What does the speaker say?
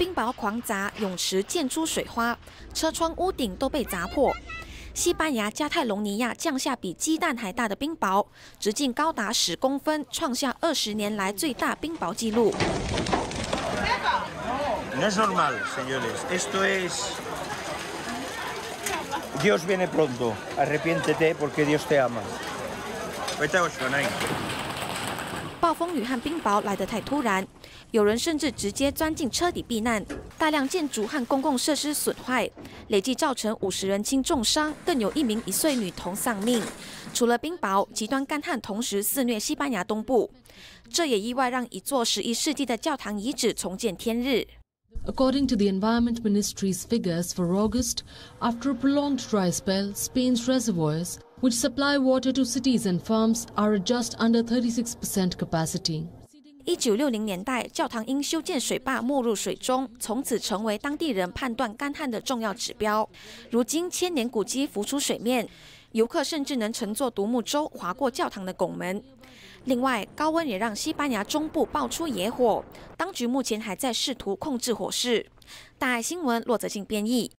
冰雹狂砸，泳池溅出水花，车窗、屋顶都被砸破。西班牙加泰隆尼亚降下比鸡蛋还大的冰雹，直径高达十公分，创下二十年来最大冰雹纪录。No es normal, señores. Esto es. Dios viene pronto. Arrepiéntete porque Dios te ama. 暴风雨和冰雹来得太突然有人甚至直接钻进车底避难。大量建筑和公共设施损坏累计造成五十人轻重伤更有一名一岁女童丧命。除了冰雹极端干旱同时肆虐西班牙东部这也意外让一座十一世纪的教堂遗址重见天日。According to the environment ministry's figures for august after a prolonged dry spell spain's reservoirs which supply water to cities and farms, are just under 36% capacity. 一九六零年代，教堂因修建水坝没入水中，从此成为当地人判断干旱的重要指标。如今，千年古迹浮出水面，游客甚至能乘坐独木舟划过教堂的拱门。另外，高温也让西班牙中部爆出野火，当局目前还在试图控制火势。大爱新闻，骆泽静编译。